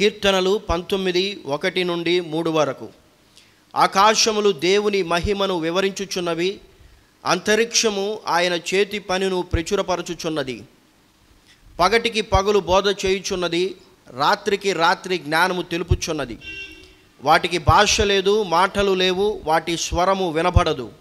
కీర్తనలు పంతొమ్మిది ఒకటి నుండి మూడు వరకు. ఆకాశములు దేవుని మహిమను వివరించుచున్నవి అంతరిక్షము ఆయన చేతి పనిను ప్రచురపరచుచున్నది. పగటికి పగలు బోధ చేయుచున్నది రాత్రికి రాత్రి జ్ఞానము తెలుపుచున్నది. వాటికి భాష లేదు మాటలు లేవు వాటి స్వరము వినబడదు.